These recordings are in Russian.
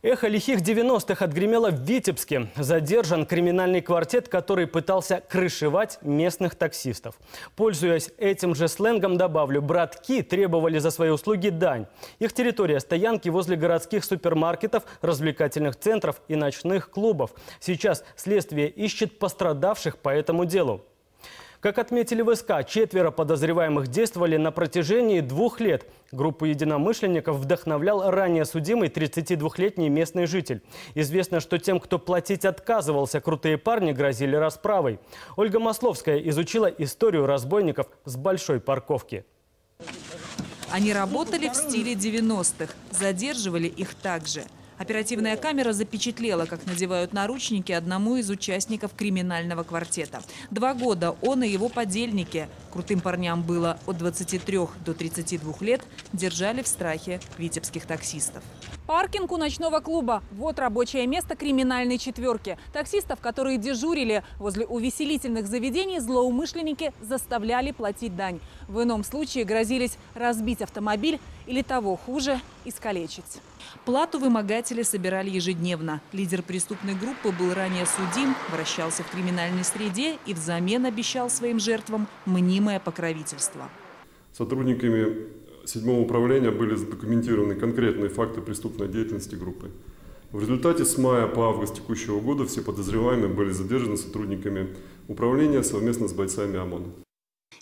Эхо лихих 90-х отгремело в Витебске. Задержан криминальный квартет, который пытался крышевать местных таксистов. Пользуясь этим же сленгом, добавлю, братки требовали за свои услуги дань. Их территория – стоянки возле городских супермаркетов, развлекательных центров и ночных клубов. Сейчас следствие ищет пострадавших по этому делу. Как отметили в СК, четверо подозреваемых действовали на протяжении двух лет. Группу единомышленников вдохновлял ранее судимый 32-летний местный житель. Известно, что тем, кто платить отказывался, крутые парни грозили расправой. Ольга Масловская изучила историю разбойников с большой парковки. Они работали в стиле 90-х, задерживали их также – Оперативная камера запечатлела, как надевают наручники одному из участников криминального квартета. Два года он и его подельники, крутым парням было от 23 до 32 лет, держали в страхе витебских таксистов. Паркинг у ночного клуба. Вот рабочее место криминальной четверки. Таксистов, которые дежурили возле увеселительных заведений, злоумышленники заставляли платить дань. В ином случае грозились разбить автомобиль или того хуже – искалечить. Плату вымогатели собирали ежедневно. Лидер преступной группы был ранее судим, вращался в криминальной среде и взамен обещал своим жертвам мнимое покровительство. Сотрудниками седьмого управления были задокументированы конкретные факты преступной деятельности группы. В результате с мая по август текущего года все подозреваемые были задержаны сотрудниками управления совместно с бойцами ОМОНа.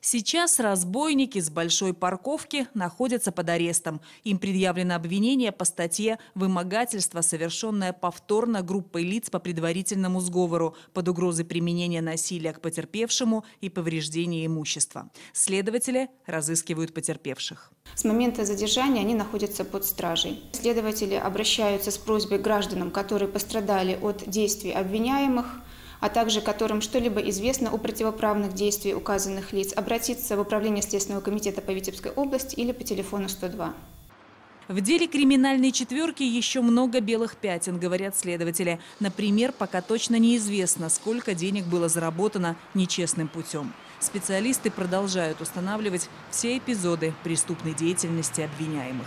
Сейчас разбойники с большой парковки находятся под арестом. Им предъявлено обвинение по статье «Вымогательство, совершенное повторно группой лиц по предварительному сговору под угрозой применения насилия к потерпевшему и повреждения имущества». Следователи разыскивают потерпевших. С момента задержания они находятся под стражей. Следователи обращаются с просьбой гражданам, которые пострадали от действий обвиняемых, а также которым что-либо известно о противоправных действиях указанных лиц, обратиться в Управление Следственного комитета по Витебской области или по телефону 102. В деле криминальной четверки еще много белых пятен, говорят следователи. Например, пока точно неизвестно, сколько денег было заработано нечестным путем. Специалисты продолжают устанавливать все эпизоды преступной деятельности обвиняемых.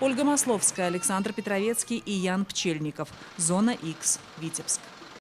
Ольга Масловская, Александр Петровецкий и Ян Пчельников. Зона X. Витебск.